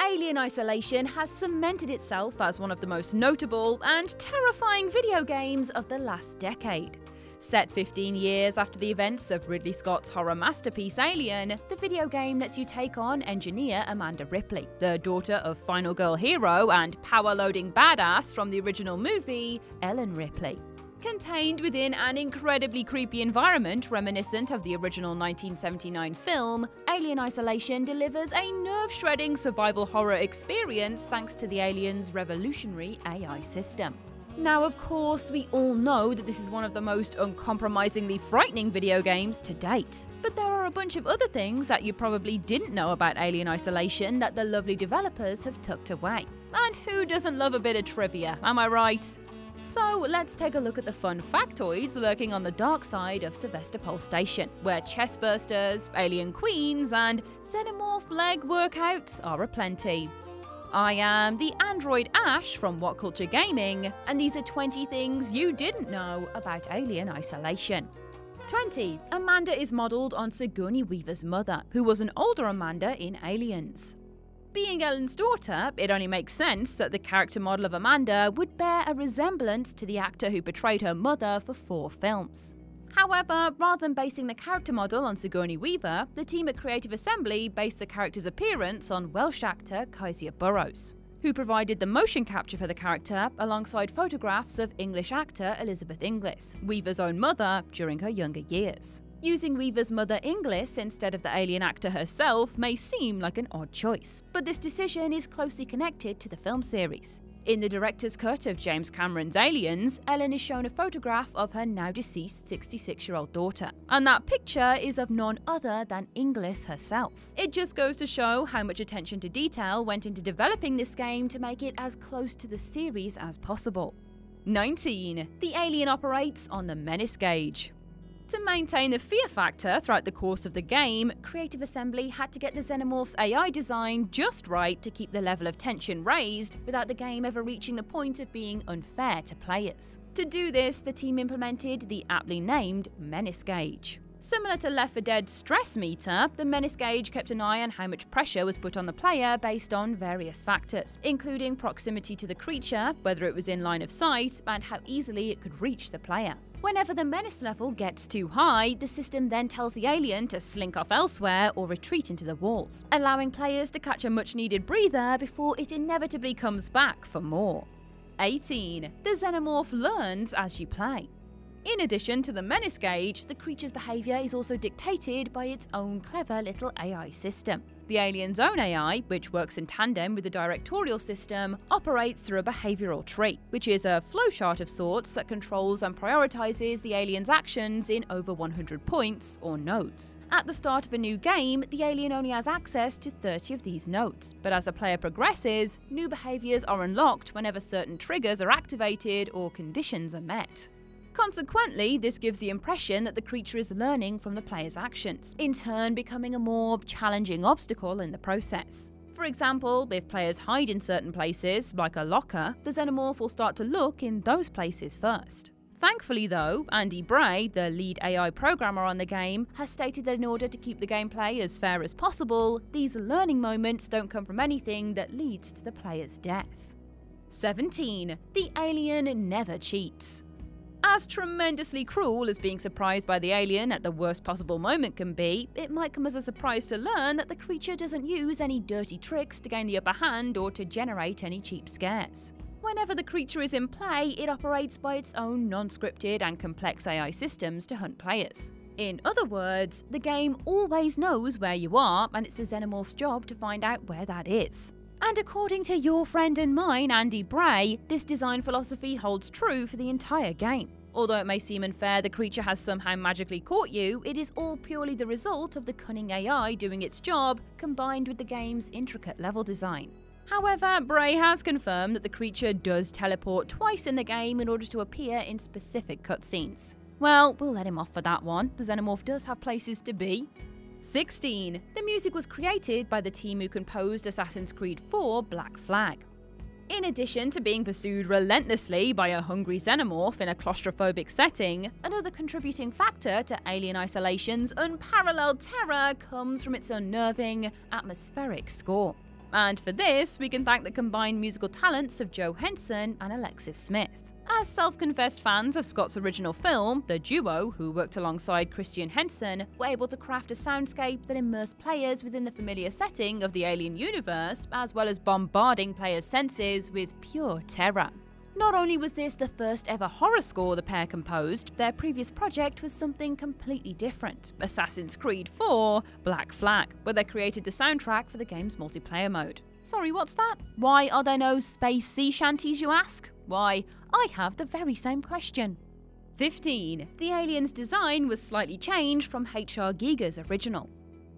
Alien Isolation has cemented itself as one of the most notable and terrifying video games of the last decade. Set 15 years after the events of Ridley Scott's horror masterpiece Alien, the video game lets you take on engineer Amanda Ripley, the daughter of final girl hero and power loading badass from the original movie, Ellen Ripley. Contained within an incredibly creepy environment reminiscent of the original 1979 film, Alien Isolation delivers a nerve shredding survival horror experience thanks to the alien's revolutionary AI system. Now, of course, we all know that this is one of the most uncompromisingly frightening video games to date. But there are a bunch of other things that you probably didn't know about Alien Isolation that the lovely developers have tucked away. And who doesn't love a bit of trivia, am I right? So let's take a look at the fun factoids lurking on the dark side of Sevastopol Station, where chestbursters, alien queens, and xenomorph leg workouts are aplenty. I am the android Ash from What Culture Gaming, and these are 20 things you didn't know about Alien Isolation. 20. Amanda is modelled on Sigourney Weaver's mother, who was an older Amanda in Aliens. Being Ellen's daughter, it only makes sense that the character model of Amanda would bear a resemblance to the actor who portrayed her mother for four films. However, rather than basing the character model on Sigourney Weaver, the team at Creative Assembly based the character's appearance on Welsh actor Kezia Burrows, who provided the motion capture for the character alongside photographs of English actor Elizabeth Inglis, Weaver's own mother, during her younger years. Using Weaver's mother Inglis instead of the alien actor herself may seem like an odd choice, but this decision is closely connected to the film series. In the director's cut of James Cameron's Aliens, Ellen is shown a photograph of her now deceased 66 year old daughter, and that picture is of none other than Inglis herself. It just goes to show how much attention to detail went into developing this game to make it as close to the series as possible. 19. The alien operates on the menace gauge. To maintain the fear factor throughout the course of the game, Creative Assembly had to get the Xenomorph's AI design just right to keep the level of tension raised without the game ever reaching the point of being unfair to players. To do this, the team implemented the aptly named Menace Gauge. Similar to Left 4 Dead's stress meter, the menace gauge kept an eye on how much pressure was put on the player based on various factors, including proximity to the creature, whether it was in line of sight, and how easily it could reach the player. Whenever the menace level gets too high, the system then tells the alien to slink off elsewhere or retreat into the walls, allowing players to catch a much needed breather before it inevitably comes back for more. 18. The xenomorph learns as you play. In addition to the menace gauge, the creature's behaviour is also dictated by its own clever little AI system. The alien's own AI, which works in tandem with the directorial system, operates through a behavioural tree, which is a flowchart of sorts that controls and prioritises the alien's actions in over 100 points, or nodes. At the start of a new game, the alien only has access to 30 of these nodes, but as the player progresses, new behaviours are unlocked whenever certain triggers are activated or conditions are met. Consequently, this gives the impression that the creature is learning from the player's actions, in turn becoming a more challenging obstacle in the process. For example, if players hide in certain places, like a locker, the xenomorph will start to look in those places first. Thankfully, though, Andy Bray, the lead AI programmer on the game, has stated that in order to keep the gameplay as fair as possible, these learning moments don't come from anything that leads to the player's death. 17. The alien never cheats. As tremendously cruel as being surprised by the alien at the worst possible moment can be, it might come as a surprise to learn that the creature doesn't use any dirty tricks to gain the upper hand or to generate any cheap scares. Whenever the creature is in play, it operates by its own non scripted and complex AI systems to hunt players. In other words, the game always knows where you are, and it's the xenomorph's job to find out where that is. And according to your friend and mine, Andy Bray, this design philosophy holds true for the entire game. Although it may seem unfair the creature has somehow magically caught you, it is all purely the result of the cunning AI doing its job, combined with the game's intricate level design. However, Bray has confirmed that the creature does teleport twice in the game in order to appear in specific cutscenes. Well, we'll let him off for that one. The Xenomorph does have places to be. 16. The music was created by the team who composed Assassin's Creed 4 Black Flag. In addition to being pursued relentlessly by a hungry xenomorph in a claustrophobic setting, another contributing factor to Alien Isolation's unparalleled terror comes from its unnerving, atmospheric score. And for this, we can thank the combined musical talents of Joe Henson and Alexis Smith. As self confessed fans of Scott's original film, the duo, who worked alongside Christian Henson, were able to craft a soundscape that immersed players within the familiar setting of the alien universe, as well as bombarding players' senses with pure terror. Not only was this the first ever horror score the pair composed, their previous project was something completely different Assassin's Creed 4 Black Flag, where they created the soundtrack for the game's multiplayer mode. Sorry, what's that? Why are there no space sea shanties, you ask? Why, I have the very same question. 15. The alien's design was slightly changed from H.R. Giger's original.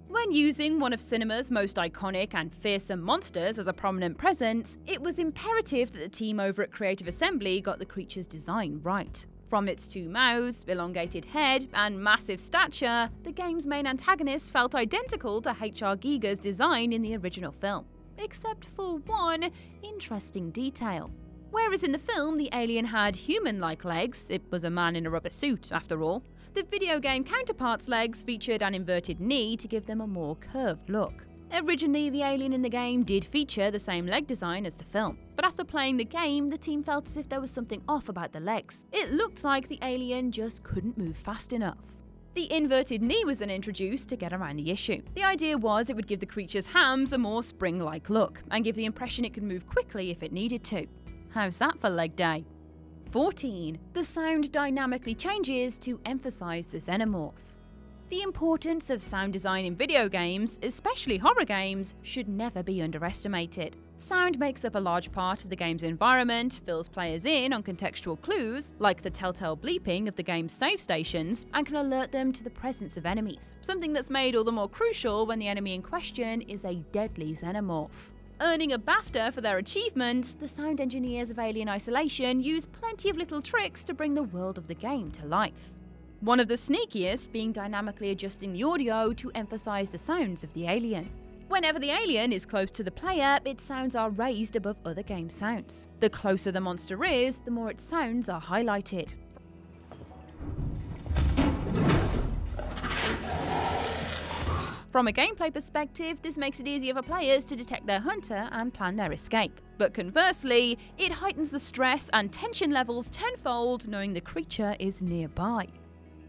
When using one of cinema's most iconic and fearsome monsters as a prominent presence, it was imperative that the team over at Creative Assembly got the creature's design right. From its two mouths, elongated head, and massive stature, the game's main antagonist felt identical to H.R. Giger's design in the original film, except for one interesting detail. Whereas in the film, the alien had human like legs, it was a man in a rubber suit, after all, the video game counterpart's legs featured an inverted knee to give them a more curved look. Originally, the alien in the game did feature the same leg design as the film, but after playing the game, the team felt as if there was something off about the legs. It looked like the alien just couldn't move fast enough. The inverted knee was then introduced to get around the issue. The idea was it would give the creature's hams a more spring like look, and give the impression it could move quickly if it needed to. How's that for leg day? 14. The sound dynamically changes to emphasize the xenomorph. The importance of sound design in video games, especially horror games, should never be underestimated. Sound makes up a large part of the game's environment, fills players in on contextual clues, like the telltale bleeping of the game's save stations, and can alert them to the presence of enemies, something that's made all the more crucial when the enemy in question is a deadly xenomorph. Earning a BAFTA for their achievements, the sound engineers of Alien Isolation use plenty of little tricks to bring the world of the game to life. One of the sneakiest being dynamically adjusting the audio to emphasize the sounds of the alien. Whenever the alien is close to the player, its sounds are raised above other game sounds. The closer the monster is, the more its sounds are highlighted. From a gameplay perspective, this makes it easier for players to detect their hunter and plan their escape. But conversely, it heightens the stress and tension levels tenfold knowing the creature is nearby.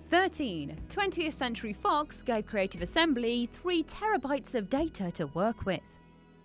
13. 20th Century Fox gave Creative Assembly 3 terabytes of data to work with.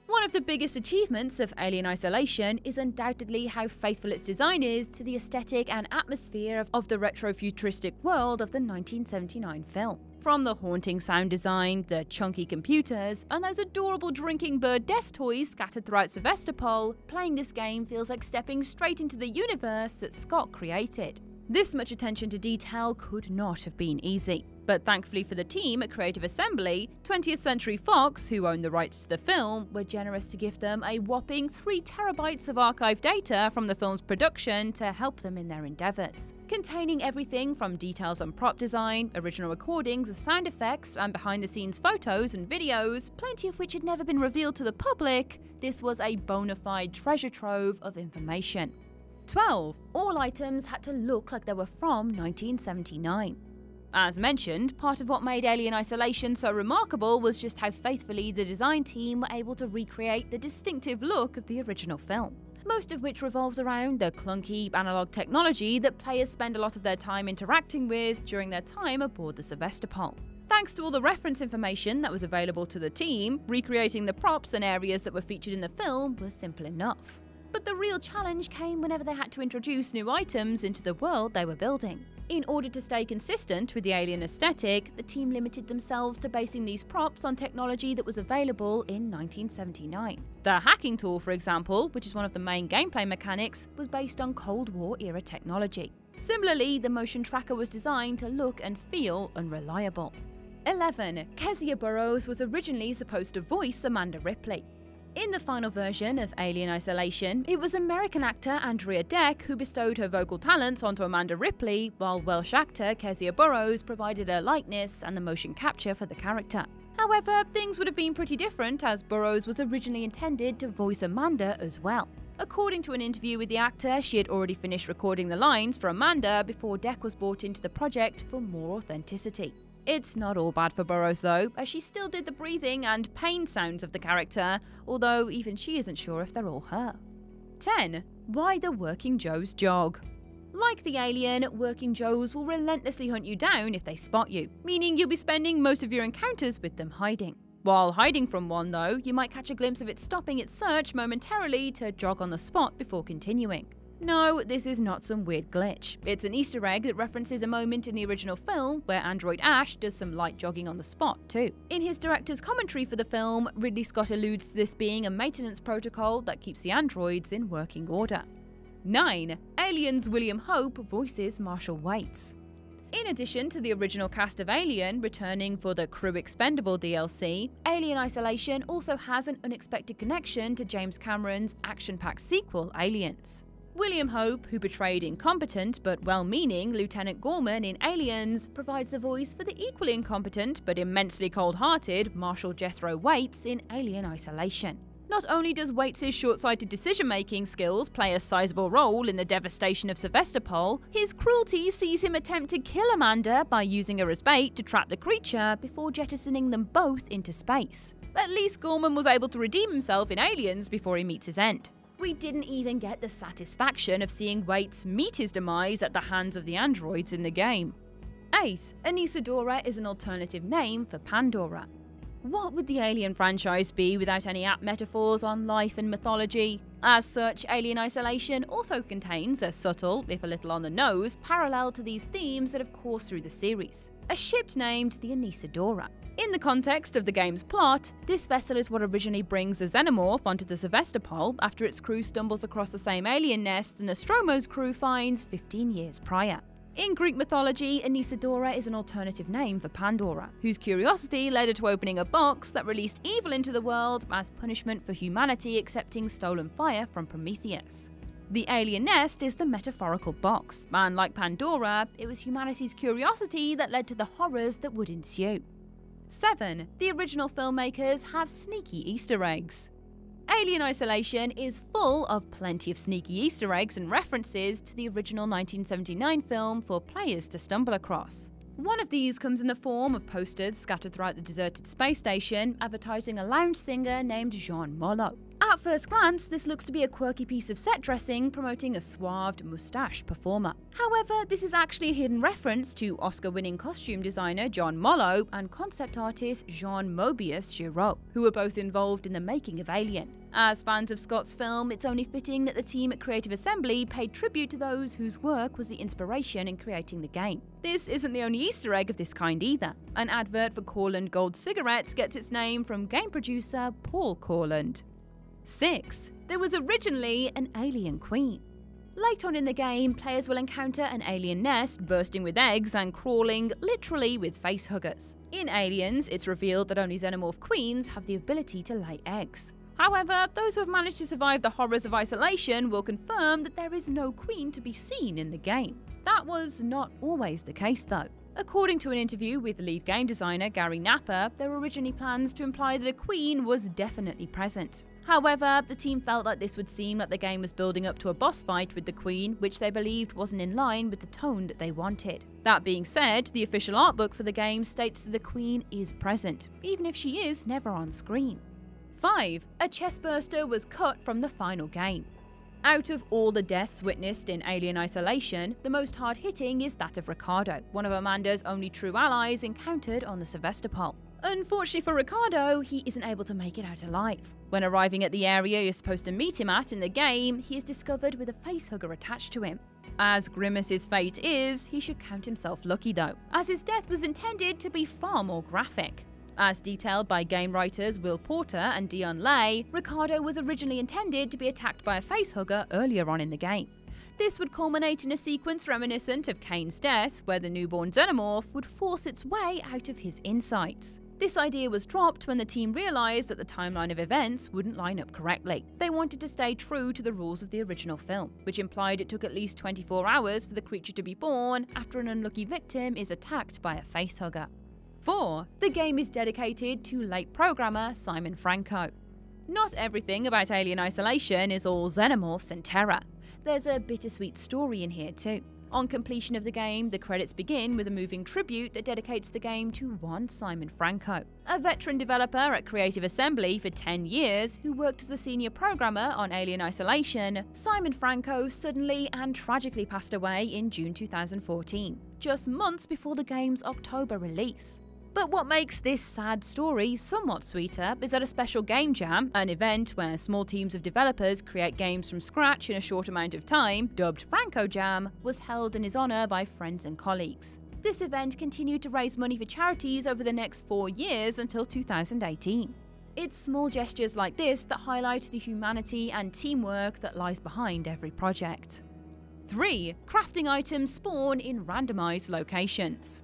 One of the biggest achievements of Alien Isolation is undoubtedly how faithful its design is to the aesthetic and atmosphere of, of the retro-futuristic world of the 1979 film. From the haunting sound design, the chunky computers, and those adorable drinking bird desk toys scattered throughout Sevastopol, playing this game feels like stepping straight into the universe that Scott created. This much attention to detail could not have been easy. But thankfully for the team at Creative Assembly, 20th Century Fox, who owned the rights to the film, were generous to give them a whopping 3 terabytes of archived data from the film's production to help them in their endeavours. Containing everything from details on prop design, original recordings of sound effects, and behind the scenes photos and videos, plenty of which had never been revealed to the public, this was a bona fide treasure trove of information. 12. All items had to look like they were from 1979. As mentioned, part of what made Alien Isolation so remarkable was just how faithfully the design team were able to recreate the distinctive look of the original film. Most of which revolves around the clunky analog technology that players spend a lot of their time interacting with during their time aboard the Sevastopol. Thanks to all the reference information that was available to the team, recreating the props and areas that were featured in the film was simple enough. But the real challenge came whenever they had to introduce new items into the world they were building. In order to stay consistent with the alien aesthetic, the team limited themselves to basing these props on technology that was available in 1979. The hacking tool, for example, which is one of the main gameplay mechanics, was based on Cold War era technology. Similarly, the motion tracker was designed to look and feel unreliable. 11. Kezia Burrows was originally supposed to voice Amanda Ripley. In the final version of Alien Isolation, it was American actor Andrea Deck who bestowed her vocal talents onto Amanda Ripley, while Welsh actor Kezia Burrows provided her likeness and the motion capture for the character. However, things would have been pretty different as Burrows was originally intended to voice Amanda as well. According to an interview with the actor, she had already finished recording the lines for Amanda before Deck was brought into the project for more authenticity. It's not all bad for Burrows though, as she still did the breathing and pain sounds of the character, although even she isn't sure if they're all her. 10. Why the Working Joes Jog. Like the alien, Working Joes will relentlessly hunt you down if they spot you, meaning you'll be spending most of your encounters with them hiding. While hiding from one, though, you might catch a glimpse of it stopping its search momentarily to jog on the spot before continuing. No, this is not some weird glitch. It's an Easter egg that references a moment in the original film where Android Ash does some light jogging on the spot, too. In his director's commentary for the film, Ridley Scott alludes to this being a maintenance protocol that keeps the androids in working order. 9. Alien's William Hope voices Marshal Waits. In addition to the original cast of Alien returning for the Crew Expendable DLC, Alien Isolation also has an unexpected connection to James Cameron's action packed sequel, Aliens. William Hope, who portrayed incompetent but well meaning Lieutenant Gorman in Aliens, provides a voice for the equally incompetent but immensely cold hearted Marshal Jethro Waits in Alien Isolation. Not only does Waits' short sighted decision making skills play a sizable role in the devastation of Sevastopol, his cruelty sees him attempt to kill Amanda by using her as bait to trap the creature before jettisoning them both into space. At least Gorman was able to redeem himself in Aliens before he meets his end we didn't even get the satisfaction of seeing Waits meet his demise at the hands of the androids in the game. 8. Anesidora is an alternative name for Pandora. What would the Alien franchise be without any apt metaphors on life and mythology? As such, Alien Isolation also contains a subtle, if a little on the nose, parallel to these themes that have coursed through the series. A ship named the Anesidora. In the context of the game's plot, this vessel is what originally brings the Xenomorph onto the Sevastopol after its crew stumbles across the same alien nest Nostromo's crew finds 15 years prior. In Greek mythology, Anesidora is an alternative name for Pandora, whose curiosity led her to opening a box that released evil into the world as punishment for humanity accepting stolen fire from Prometheus. The alien nest is the metaphorical box, and like Pandora, it was humanity's curiosity that led to the horrors that would ensue. 7. The original filmmakers have sneaky Easter eggs. Alien Isolation is full of plenty of sneaky Easter eggs and references to the original 1979 film for players to stumble across. One of these comes in the form of posters scattered throughout the deserted space station advertising a lounge singer named Jean Mollo. At first glance, this looks to be a quirky piece of set dressing promoting a suaved, moustached performer. However, this is actually a hidden reference to Oscar winning costume designer John Mollo and concept artist Jean Moebius Giraud, who were both involved in the making of Alien. As fans of Scott's film, it's only fitting that the team at Creative Assembly paid tribute to those whose work was the inspiration in creating the game. This isn't the only Easter egg of this kind either. An advert for Courtland Gold cigarettes gets its name from game producer Paul Courtland. 6. There was originally an alien queen. Late on in the game, players will encounter an alien nest bursting with eggs and crawling literally with face facehuggers. In Aliens, it's revealed that only xenomorph queens have the ability to lay eggs. However, those who have managed to survive the horrors of isolation will confirm that there is no queen to be seen in the game. That was not always the case though. According to an interview with lead game designer Gary Napper, there were originally plans to imply that a queen was definitely present. However, the team felt like this would seem like the game was building up to a boss fight with the Queen, which they believed wasn't in line with the tone that they wanted. That being said, the official art book for the game states that the Queen is present, even if she is never on screen. 5. A chestburster was cut from the final game. Out of all the deaths witnessed in Alien Isolation, the most hard hitting is that of Ricardo, one of Amanda's only true allies encountered on the Sevastopol. Unfortunately for Ricardo, he isn't able to make it out alive. When arriving at the area you're supposed to meet him at in the game, he is discovered with a facehugger attached to him. As grim as his fate is, he should count himself lucky though, as his death was intended to be far more graphic. As detailed by game writers Will Porter and Dion Lay, Ricardo was originally intended to be attacked by a facehugger earlier on in the game. This would culminate in a sequence reminiscent of Kane's death, where the newborn xenomorph would force its way out of his insides. This idea was dropped when the team realised that the timeline of events wouldn't line up correctly. They wanted to stay true to the rules of the original film, which implied it took at least 24 hours for the creature to be born after an unlucky victim is attacked by a facehugger. 4. The game is dedicated to late programmer Simon Franco. Not everything about Alien Isolation is all xenomorphs and terror. There's a bittersweet story in here too. On completion of the game, the credits begin with a moving tribute that dedicates the game to one Simon Franco, a veteran developer at Creative Assembly for 10 years who worked as a senior programmer on Alien Isolation. Simon Franco suddenly and tragically passed away in June 2014, just months before the game's October release. But what makes this sad story somewhat sweeter is that a special game jam, an event where small teams of developers create games from scratch in a short amount of time, dubbed Franco Jam, was held in his honour by friends and colleagues. This event continued to raise money for charities over the next four years until 2018. It's small gestures like this that highlight the humanity and teamwork that lies behind every project. 3. Crafting items spawn in randomised locations.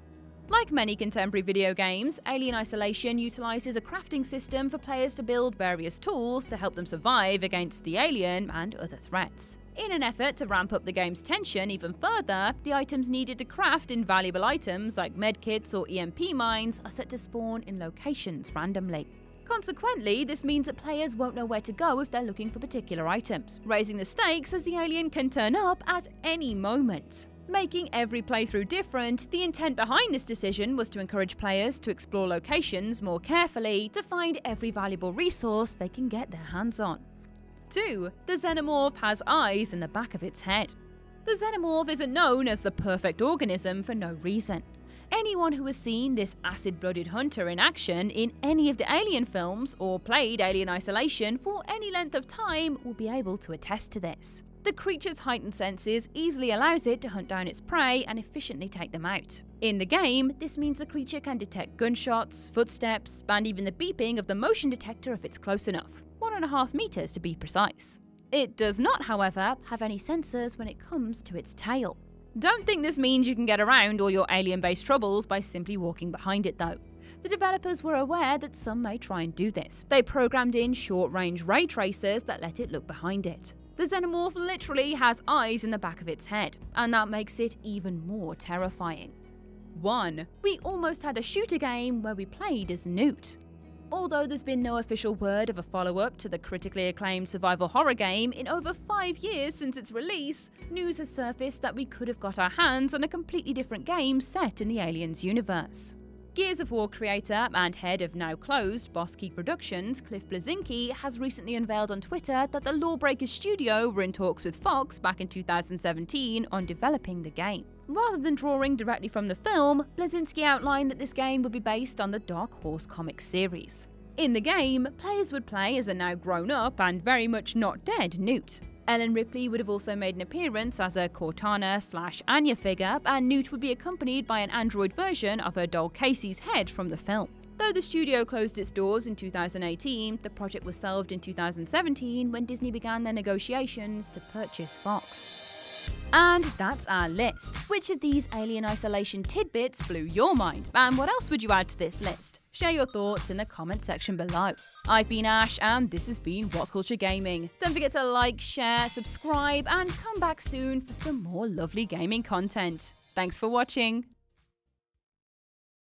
Like many contemporary video games, Alien Isolation utilizes a crafting system for players to build various tools to help them survive against the alien and other threats. In an effort to ramp up the game's tension even further, the items needed to craft invaluable items like medkits or EMP mines are set to spawn in locations randomly. Consequently, this means that players won't know where to go if they're looking for particular items, raising the stakes as the alien can turn up at any moment. Making every playthrough different, the intent behind this decision was to encourage players to explore locations more carefully to find every valuable resource they can get their hands on. 2. The xenomorph has eyes in the back of its head. The xenomorph isn't known as the perfect organism for no reason. Anyone who has seen this acid blooded hunter in action in any of the Alien films or played Alien Isolation for any length of time will be able to attest to this. The creature's heightened senses easily allows it to hunt down its prey and efficiently take them out. In the game, this means the creature can detect gunshots, footsteps, and even the beeping of the motion detector if it's close enough, one and a half meters to be precise. It does not, however, have any sensors when it comes to its tail. Don't think this means you can get around all your alien based troubles by simply walking behind it, though. The developers were aware that some may try and do this. They programmed in short range ray tracers that let it look behind it. The xenomorph literally has eyes in the back of its head, and that makes it even more terrifying. 1. We almost had a shooter game where we played as Newt. Although there's been no official word of a follow up to the critically acclaimed survival horror game in over five years since its release, news has surfaced that we could have got our hands on a completely different game set in the Aliens universe. Gears of War creator and head of now closed Boss Key Productions, Cliff Bleszinski, has recently unveiled on Twitter that the Lawbreakers studio were in talks with Fox back in 2017 on developing the game. Rather than drawing directly from the film, Bleszinski outlined that this game would be based on the Dark Horse comics series. In the game, players would play as a now grown up and very much not dead Newt. Ellen Ripley would have also made an appearance as a Cortana slash Anya figure, and Newt would be accompanied by an android version of her doll Casey's head from the film. Though the studio closed its doors in 2018, the project was shelved in 2017 when Disney began their negotiations to purchase Fox. And that's our list. Which of these alien isolation tidbits blew your mind? And what else would you add to this list? Share your thoughts in the comment section below. I've been Ash, and this has been What Culture Gaming. Don't forget to like, share, subscribe, and come back soon for some more lovely gaming content. Thanks for watching.